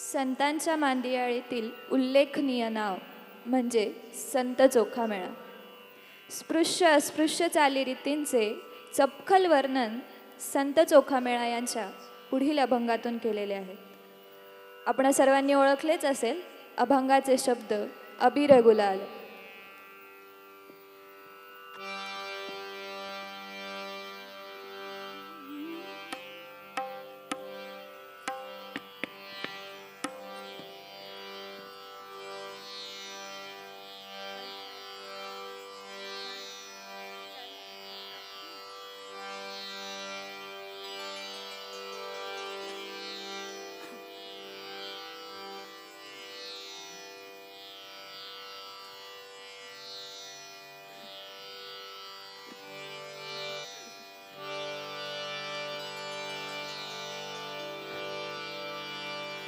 संतांच्या मांदियाळीतील उल्लेखनीय नाव म्हणजे संत जोखामेळा. स्पृश्य अस्पृश्य चालीरीतींचे चपखल वर्णन संत चोखामेळा यांच्या पुढील अभंगातून केलेले आहे. आपण सर्वांनी ओळखलेच असेल अभंगाचे शब्द अबिरगुलाल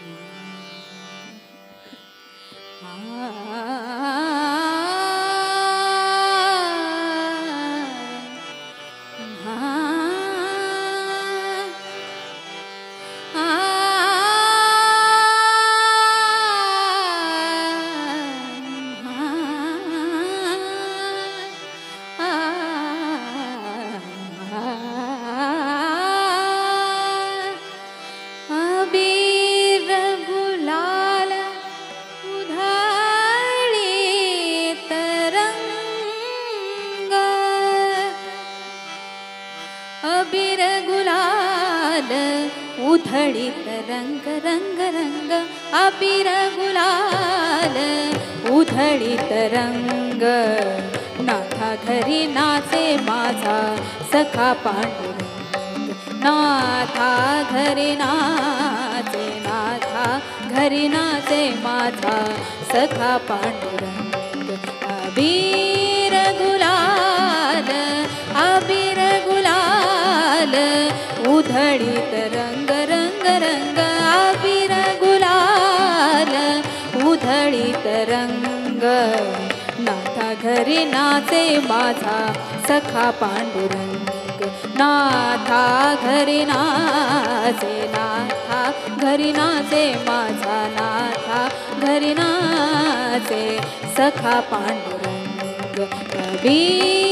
अबीर गुलाल उधळीत रंग रंग रंग अबीर गुलाल. उधळीत रंग नाथा घरी नाचे माझा सखा पांडुरंग. नाथा घरी नाचे नाथा घरी नाचे माझा सखा पांडुरंग. अबीर उधळीत रंग रंग रंग अबीर गुलाल। उधळीत रंग नाथा घरी नाचे माझा सखा पांडुरंग। नाथा घरी नाचे नाथा घरी नाचे माझा नाथा घरी नाचे सखा पांडुरंग। कबीर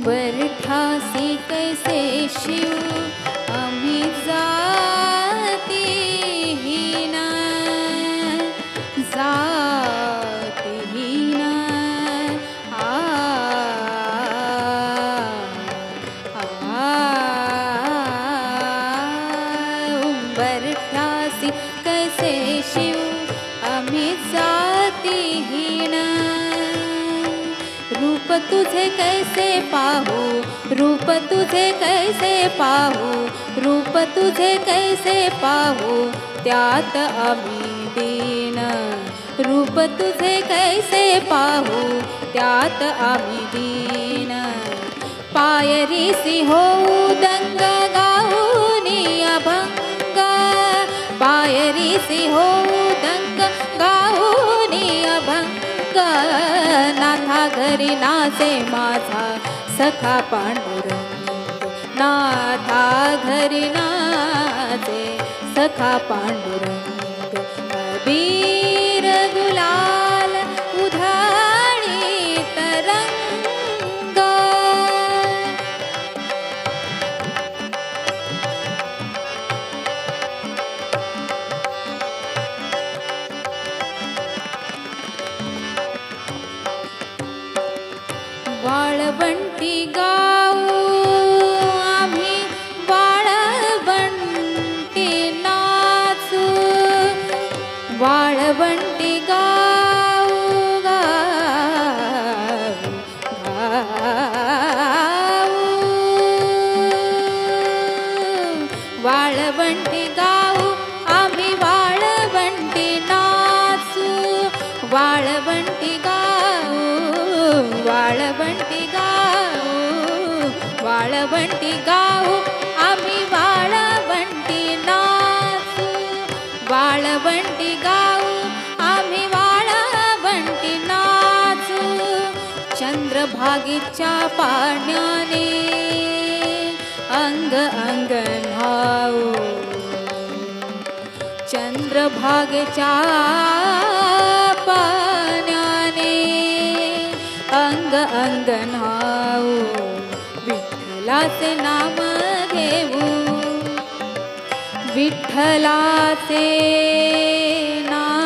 उंबर ठासी कैसे शिव? आम्ही जा तुझे कैसे पाहू? रूप तुझे कैसे पाहू? रूप तुझे कैसे पाहू? त्यात आम्ही दीन. रूप तुझे कैसे पाहू? त्यात आम्ही दीन. पायरी होऊ दंग गाऊनी अभंग. पायरी सिंह असे माझा सखा पांडुरंग नाथा घरी नाचे सखा पांडुरंग. वाळवंटी गाव वाळवंटी गाऊ वाळवंटी गाऊ गाऊ आम्ही वाळवंटी नाचू वाळवंटी गाऊ आम्ही वाळवंटी नाचू चंद्रभागीच्या पाण्याने अंग अंग नाऊ चंद्रभागेच्या अंग हाऊ विठ्ठलाचे नाम घेऊ. विठ्ठलाचे नाम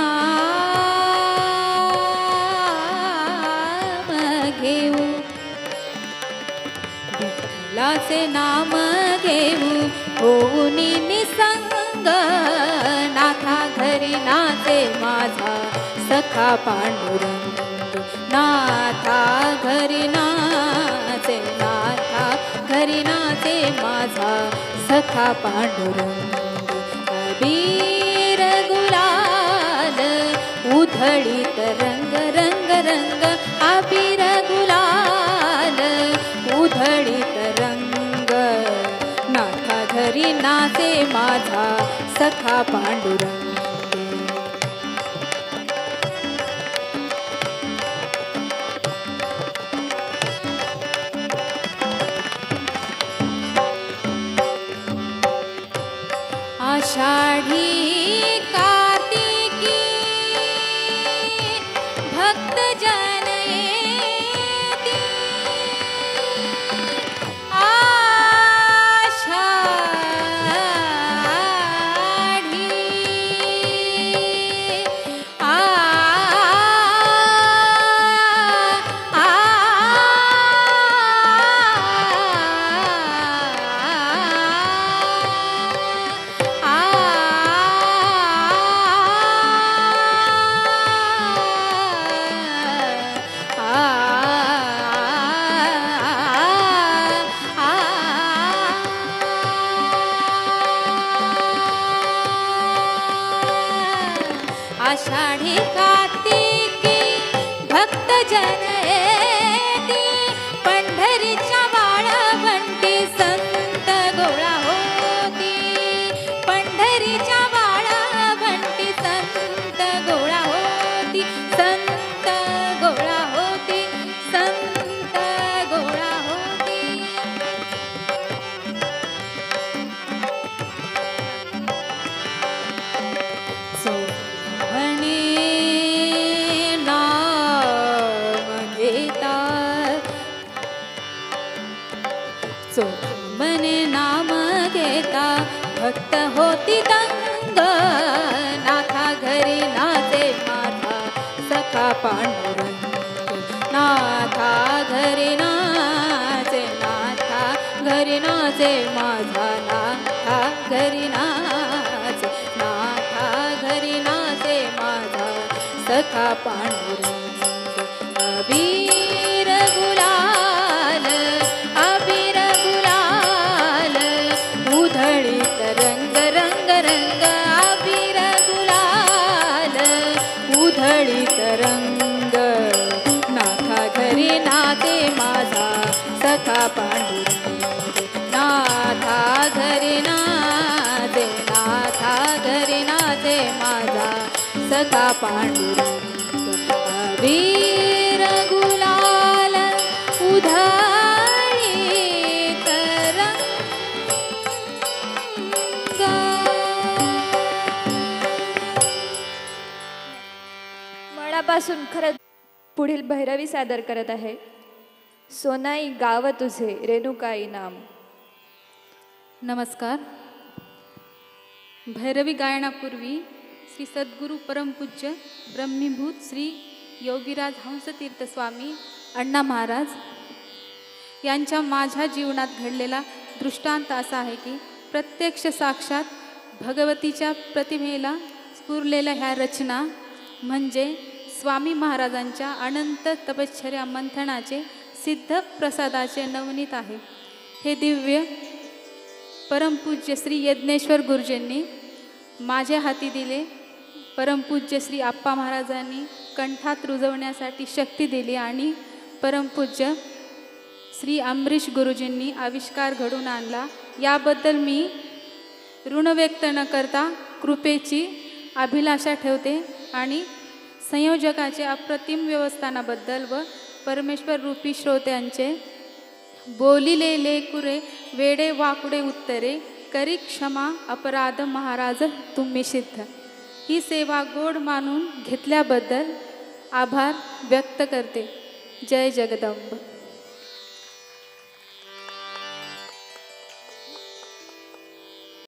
घेऊ. विठ्ठलाचे नाम घेऊ. होऊन निसंग नाथा घरी नाचे माझा सखा पांडुरंग. नाथा घरी नाचे नाथा घरी नाचे माझा सखा पांडुरंग. अबीर गुलाल उधळीत रंग रंग रंग अबीर गुलाल उधळीत रंग. नाथा घरी नाचे माझा सखा पांडुरंग. आषाढी म्हणे नाम घेता. भक्त होती दंग नाथा घरी नाचे माथा. सखा पांडुरंग. नाथा घरी नाचे नाथा घरी नाचे माझा नाथा. घरी नाचे नाथा. घरी नाचे माझा सखा पांडुरंग. कबीर गुला रंग रंग रंग अबीर गुलाल उधळीत रंग नाथा घरी नाते माझा सखा पांडुरंग. नाथा घरी नाते नाथा घरी नाते माझा सखा पांडुरंग. मनापासून खरंच पुढील भैरवी सादर करत आहे. सोनाई गाव तुझे रेणुकाई नाम. नमस्कार. भैरवी गायनापूर्वी श्री सद्गुरू परमपूज्य ब्रह्मीभूत श्री योगीराज हंसतीर्थस्वामी अण्णा महाराज यांच्या माझ्या जीवनात घडलेला दृष्टांत असा आहे की प्रत्यक्ष साक्षात भगवतीच्या प्रतिमेला स्फुरलेल्या ह्या रचना म्हणजे स्वामी महाराजांच्या अनंत तपश्चर्या मंथनाचे सिद्ध प्रसादाचे नवनीत आहे. हे दिव्य परमपूज्य श्री यज्ञेश्वर गुरुजींनी माझ्या हाती दिले. परमपूज्य श्री आप्पा महाराजांनी कंठात रुजवण्यासाठी शक्ती दिली आणि परमपूज्य श्री अमरीश गुरुजींनी आविष्कार घडून आणला. याबद्दल मी ऋण व्यक्त न करता कृपेची अभिलाषा ठेवते आणि संयोजकाचे अप्रतिम व्यवस्थानाबद्दल व परमेश्वर रूपी श्रोत्यांचे बोलिले लेकुरे वेडे वाकुडे उत्तरे करी क्षमा अपराध महाराज तुम्ही सिद्ध. ही सेवा गोड मानून घेतल्याबद्दल आभार व्यक्त करते. जय जगदंब.